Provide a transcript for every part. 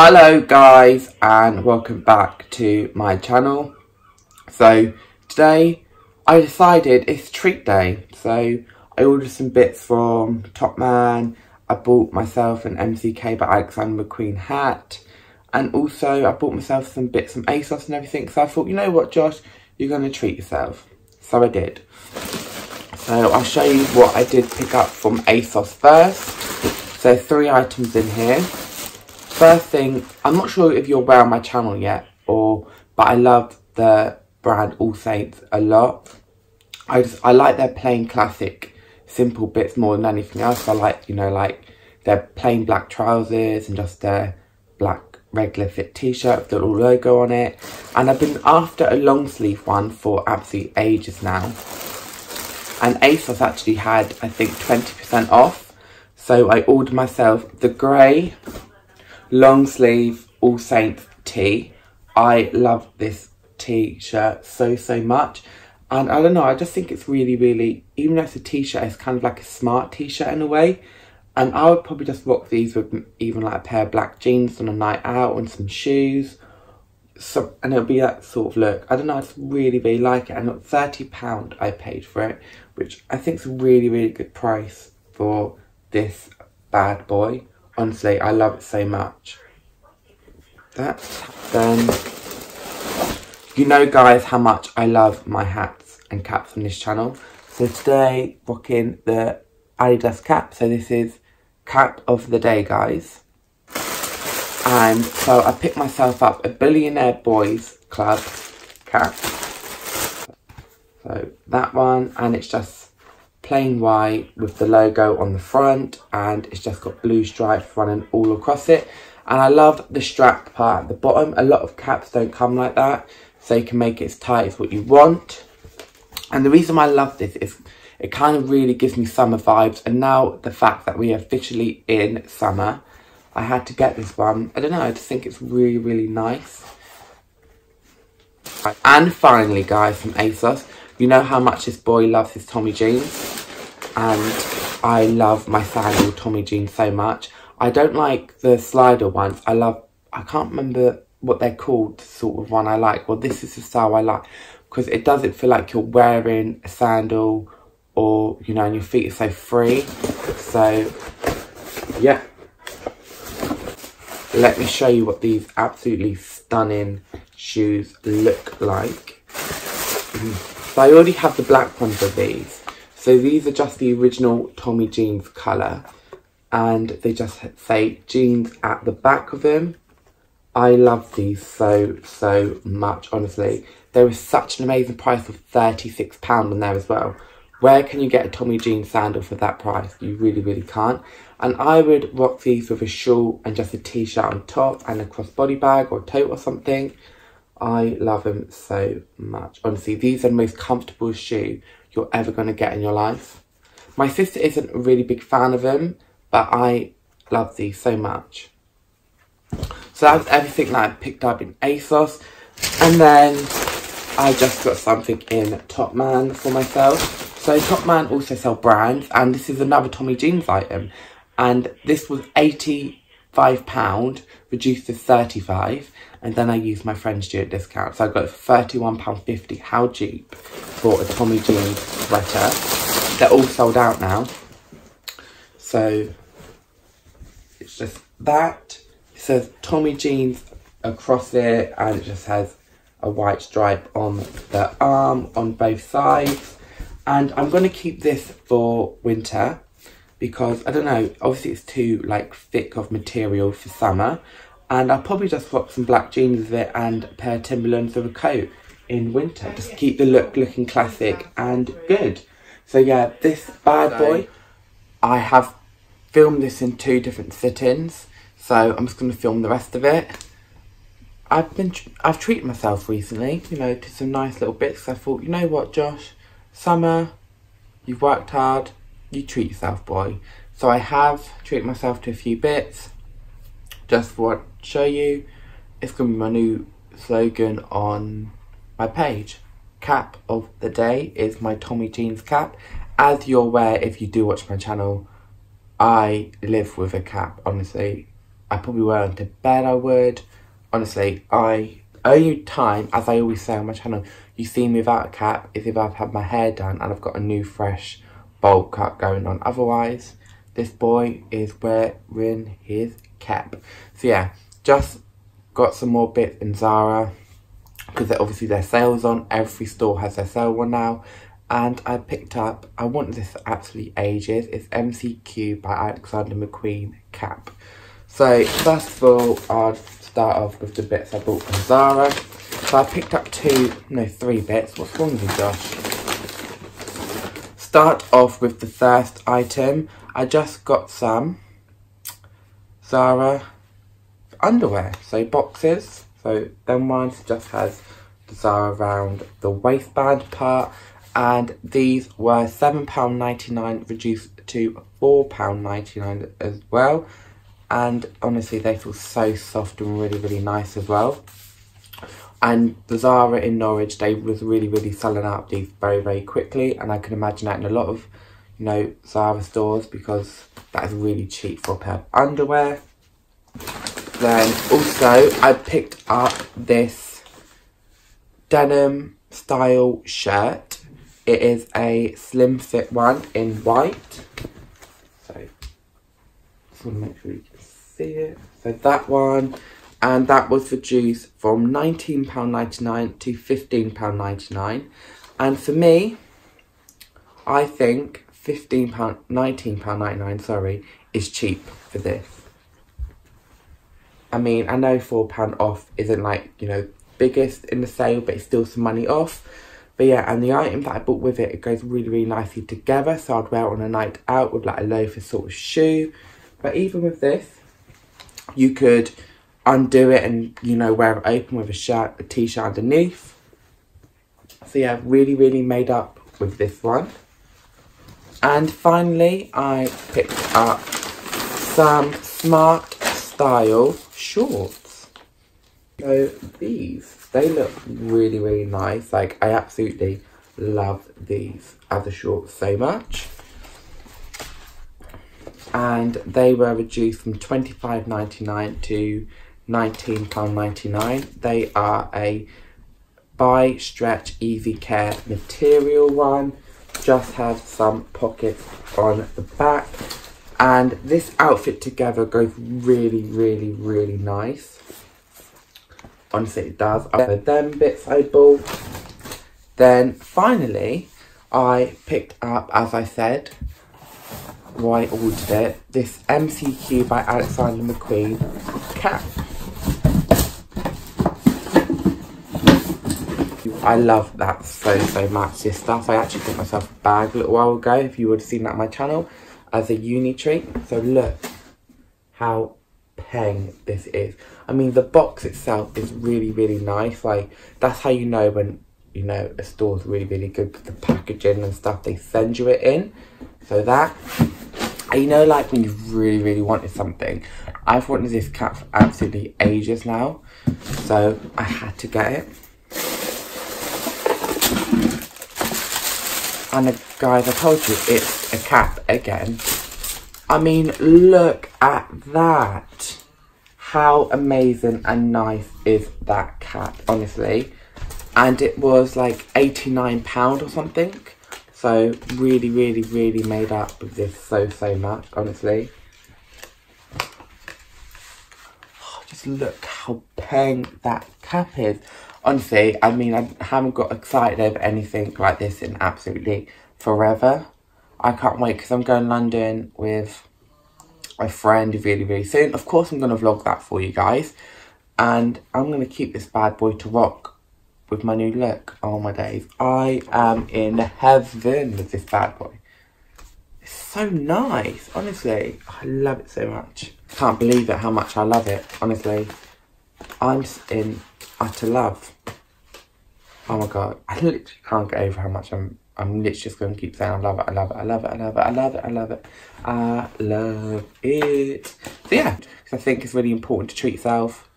Hello guys and welcome back to my channel. So today I decided it's treat day. So I ordered some bits from Topman. I bought myself an MCQ by Alexander McQueen hat. And also I bought myself some bits from ASOS and everything. So I thought, you know what Josh, you're going to treat yourself. So I did. So I'll show you what I did pick up from ASOS first. So three items in here. First thing, I'm not sure if you're aware on my channel yet, or but I love the brand All Saints a lot. I just I like their plain classic simple bits more than anything else. I like, you know, like their plain black trousers and just their black regular fit t-shirt with the little logo on it. And I've been after a long sleeve one for absolutely ages now. And ASOS actually had, I think, 20% off. So I ordered myself the grey long sleeve All Saints tee. I love this t-shirt so, so much. And I don't know, I just think it's really, really, even though it's a t-shirt, it's kind of like a smart t-shirt in a way. And I would probably just rock these with even like a pair of black jeans on a night out and some shoes. So, and it'll be that sort of look. I don't know, I just really, really like it. And £30 I paid for it, which I think is a really, really good price for this bad boy. Honestly, I love it so much. That then, you know guys how much I love my hats and caps on this channel. So today, rocking the Adidas cap. So this is cap of the day, guys. And so I picked myself up a Billionaire Boys Club cap. So that one, and it's just plain white with the logo on the front and it's just got blue stripes running all across it. And I love the strap part at the bottom. A lot of caps don't come like that so you can make it as tight as what you want. And the reason I love this is it kind of really gives me summer vibes. And now the fact that we are officially in summer I had to get this one. I don't know I just think it's really really nice. And finally guys from ASOS you know how much this boy loves his Tommy jeans. And I love my sandal Tommy jeans so much. I don't like the slider ones. I love, I can't remember what they're called, sort of one I like. Well, this is the style I like. Because it doesn't feel like you're wearing a sandal or, you know, and your feet are so free. So, yeah. Let me show you what these absolutely stunning shoes look like. Mm. So I already have the black ones of these. So these are just the original Tommy Jeans colour. And they just say jeans at the back of them. I love these so, so much, honestly. There is such an amazing price of £36 on there as well. Where can you get a Tommy Jeans sandal for that price? You really, really can't. And I would rock these with a shawl and just a t-shirt on top and a crossbody bag or tote or something. I love them so much. Honestly, these are the most comfortable shoe you're ever going to get in your life. My sister isn't a really big fan of them, but I love these so much. So that's everything that I picked up in ASOS. And then I just got something in Topman for myself. So Topman also sell brands, and this is another Tommy Jeans item. And this was £85, reduced to 35 and then I used my friend Stuart discount. So I got £31.50. How cheap for a Tommy Jeans sweater. They're all sold out now. So it's just that. It says Tommy Jeans across it and it just has a white stripe on the arm on both sides. And I'm going to keep this for winter because, I don't know, obviously it's too like thick of material for summer and I'll probably just rock some black jeans with it and a pair of Timberlands with a coat in winter. Just keep the look looking classic and good. So yeah, this bad boy, I have filmed this in two different sit-ins. So I'm just going to film the rest of it. I've been, I've treated myself recently, you know, to some nice little bits. I thought, you know what, Josh, summer, you've worked hard, you treat yourself, boy. So I have treated myself to a few bits just for show you. It's going to be my new slogan on my page. Cap of the day is my Tommy Jeans cap. As you're aware, if you do watch my channel, I live with a cap, honestly. I probably wear it to bed, I would. Honestly, I only time, as I always say on my channel, you see me without a cap is if I've had my hair done and I've got a new fresh bowl cut going on. Otherwise, this boy is wearing his cap. So yeah, just got some more bits in Zara because obviously their sales on. Every store has their sale one now. And I picked up, I want this absolutely ages. It's MCQ by Alexander McQueen cap. So first of all, I'll start off with the bits I bought from Zara. So I picked up two, no, three bits. What's wrong with you, Josh? Start off with the first item. I just got some Zara underwear, so boxes. So then one just has the Zara around the waistband part. And these were £7.99 reduced to £4.99 as well and honestly they feel so soft and really really nice as well and the Zara in Norwich they was really really selling out these very very quickly and I can imagine that in a lot of you know Zara stores because that is really cheap for a pair of underwear then also I picked up this denim style shirt it is a slim fit one in white so just want to make sure you can see it. So that one, and that was reduced from £19.99 to £15.99. And for me, I think £15, £19.99, sorry, is cheap for this. I mean, I know £4 off isn't like, you know, biggest in the sale, but it's still some money off. But yeah, and the item that I bought with it, it goes really, really nicely together. So I'd wear it on a night out with like a loafer sort of shoe. But even with this, you could undo it and, you know, wear it open with a shirt, a t-shirt underneath. So yeah, really, really made up with this one. And finally, I picked up some Smart Style shorts. So these, they look really, really nice. Like, I absolutely love these other shorts so much and they were reduced from $25.99 to £19.99. They are a by Stretch Easy Care material one. Just has some pockets on the back. And this outfit together goes really, really, really nice. Honestly, it does. Other them bits I bought. Then finally, I picked up, as I said, why I ordered it, this MCQ by Alexander McQueen cap. I love that so, so much. This stuff, I actually got myself a bag a little while ago, if you would have seen that on my channel, as a uni treat. So look how peng this is. I mean, the box itself is really, really nice. Like, that's how you know when, you know, a store's really, really good. With the packaging and stuff they send you it in. So that you know, like when you really, really wanted something. I've wanted this cap for absolutely ages now, so I had to get it. And guys, I told you, it's a cap again. I mean, look at that. How amazing and nice is that cap, honestly. And it was like £89 or something. So really, really, really made up with this so, so much, honestly. Oh, just look how peng that cap is. Honestly, I mean, I haven't got excited over anything like this in absolutely forever. I can't wait because I'm going London with my friend really, really soon. Of course, I'm going to vlog that for you guys. And I'm going to keep this bad boy to rock with my new look. Oh my days. I am in heaven with this bad boy. It's so nice, honestly. I love it so much. Can't believe it how much I love it, honestly. I'm in utter love. Oh my god, I literally can't get over how much I'm I'm literally just going to keep saying I love it, I love it, I love it, I love it, I love it, I love it, I love it. So yeah, because I think it's really important to treat yourself,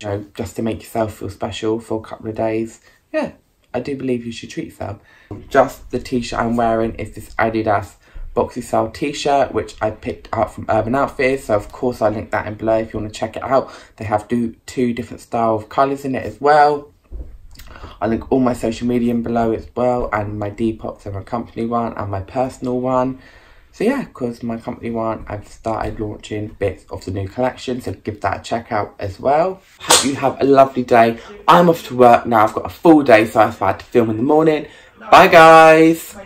you know, just to make yourself feel special for a couple of days. Yeah, I do believe you should treat yourself. Just the t-shirt I'm wearing is this Adidas boxy style t-shirt which I picked up from Urban Outfitters so of course I'll link that in below if you want to check it out they have do two different style of colours in it as well I'll link all my social media below as well and my Depop and my company one and my personal one. So yeah because my company one I've started launching bits of the new collection so give that a check out as well. Hope you have a lovely day. I'm off to work now. I've got a full day so I had to film in the morning. Bye guys